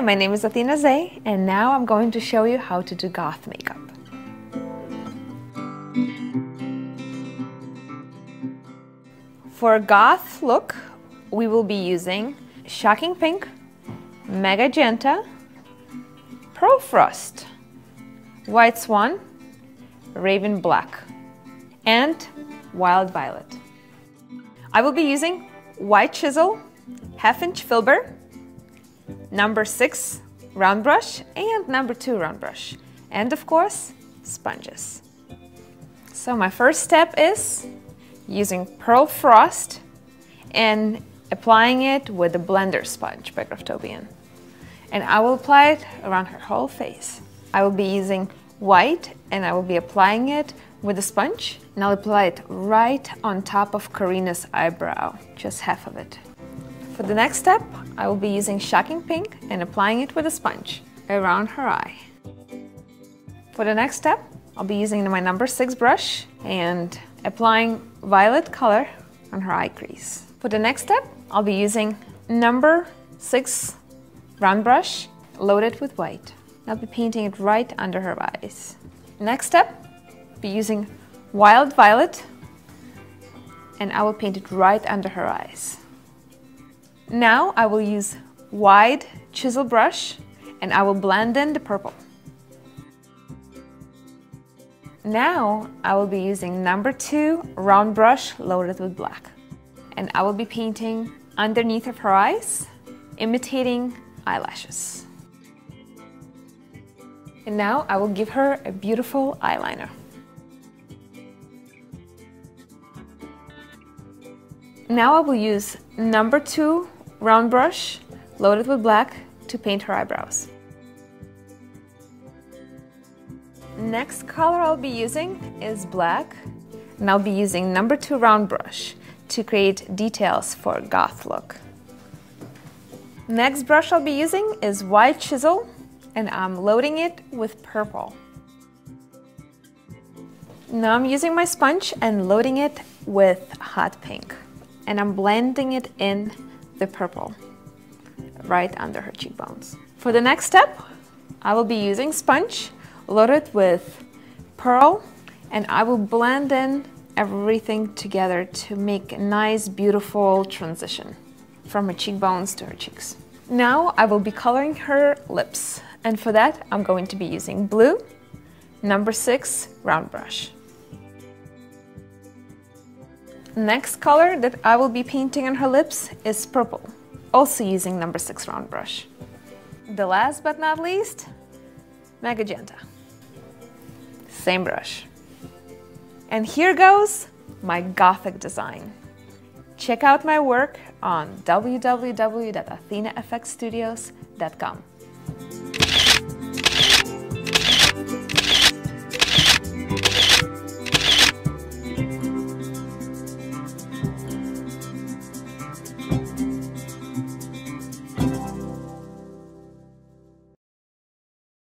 Hi, my name is Athena Zhe, and now I'm going to show you how to do goth makeup. For goth look, we will be using Shocking Pink, mega Magenta, Pearl Frost, White Swan, Raven Black, and Wild Violet. I will be using White Chisel, Half Inch Filbert, number 6 round brush, and number 2 round brush. And of course, sponges. So my first step is using Pearl Frost and applying it with the blender sponge by Graftobian and I will apply it around her whole face. I will be using white and I will be applying it with a sponge and I'll apply it right on top of Karina's eyebrow, just half of it. For the next step, I will be using Shocking Pink and applying it with a sponge around her eye. For the next step, I'll be using my number 6 brush and applying violet color on her eye crease. For the next step, I'll be using number 6 round brush loaded with white. I'll be painting it right under her eyes. Next step, be using Wild Violet and I will paint it right under her eyes. Now I will use wide chisel brush and I will blend in the purple. Now I will be using number two round brush loaded with black. And I will be painting underneath of her eyes, imitating eyelashes. And now I will give her a beautiful eyeliner. Now I will use number two round brush loaded with black to paint her eyebrows. Next color I'll be using is black and I'll be using number two round brush to create details for goth look. Next brush I'll be using is white chisel and I'm loading it with purple. Now I'm using my sponge and loading it with hot pink and I'm blending it in the purple right under her cheekbones. For the next step, I will be using sponge loaded with pearl and I will blend in everything together to make a nice beautiful transition from her cheekbones to her cheeks. Now I will be coloring her lips and for that I'm going to be using blue, number 6 round brush. Next color that I will be painting on her lips is purple, also using number 6 round brush. The last but not least, Magenta. Same brush. And here goes my gothic design. Check out my work on www.athenafxstudios.com.